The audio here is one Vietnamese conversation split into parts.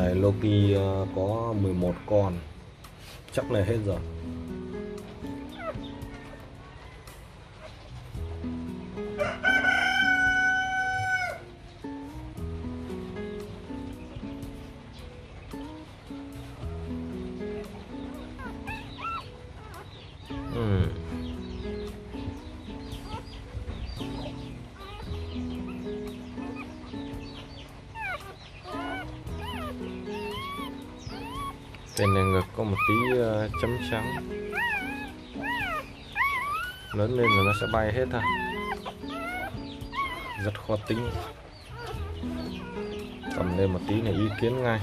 này Loki ờ, có 11 con. Chắc là hết rồi. Trên này ngực có một tí ờ, chấm trắng. Lớn lên là nó sẽ bay hết thôi. Rất khó tính. Cầm lên một tí này ý kiến ngay.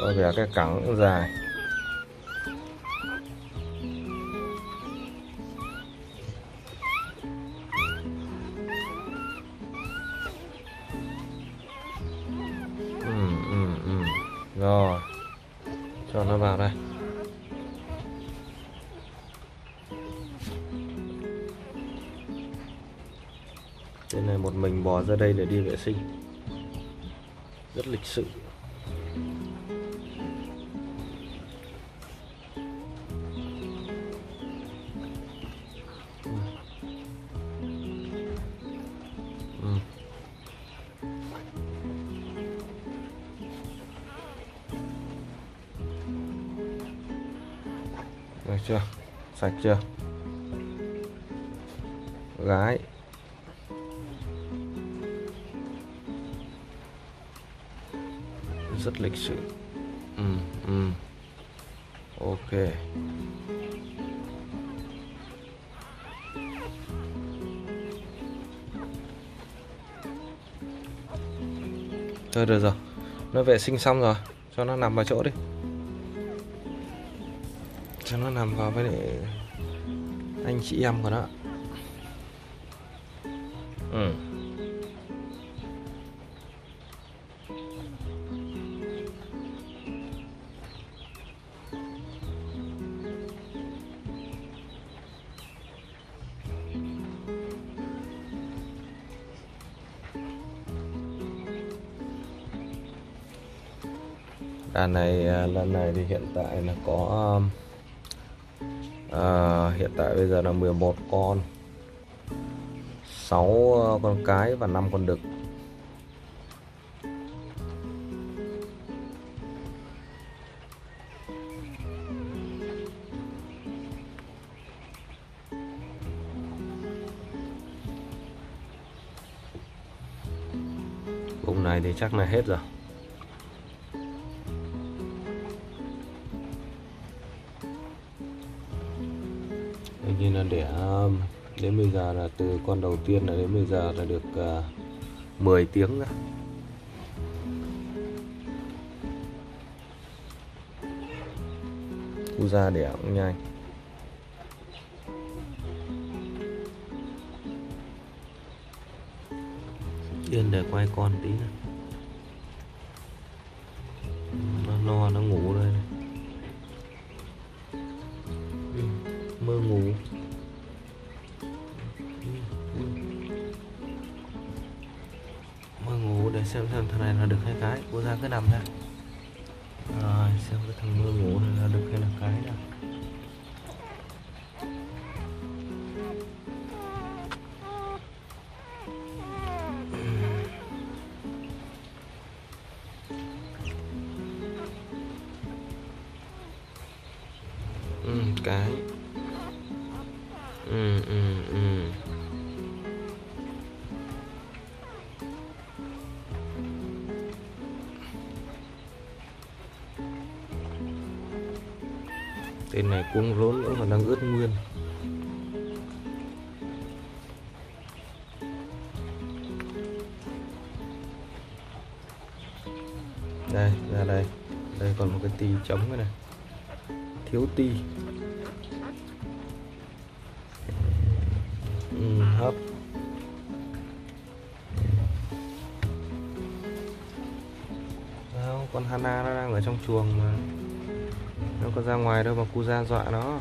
Có vẻ cái cẳng cũng dài. Rồi. Cho nó vào đây. Đây này một mình bò ra đây để đi vệ sinh. Rất lịch sự. Được chưa? Sạch chưa? Gái. Rất lịch sự. Ừ, ừ. Ok. Thôi được rồi. Nó vệ sinh xong rồi. Cho nó nằm vào chỗ đi. Cho nó nằm vào với lại anh chị em của nó. Ừ. Đàn này à, lần này thì hiện tại là có um, à, hiện tại bây giờ là 11 con 6 ờ, con cái và 5 con đực. Vùng này thì chắc là hết rồi. Hình như là đẻ à, đến bây giờ là từ con đầu tiên là đến bây giờ là được à, uh, 10 tiếng rồi. Cu ra đẻ cũng nhanh. Yên để quay con tí nữa. Mơ ngủ. Mơ ngủ để xem xem thằng này là được hai cái. Cô ra cứ nằm ra. Rồi xem cái thằng mơ ngủ này là được hay là cái nào. Ừ, cái ừ, ừ, ừ. tên này cuống rốn nữa mà đang ướt nguyên. Đây ra đây. Đây còn một cái tì trống cái này. Thiếu ti. Ừ, hấp. Đâu, con Hana nó đang ở trong chuồng mà. Nó có ra ngoài đâu mà cu ra dọa nó.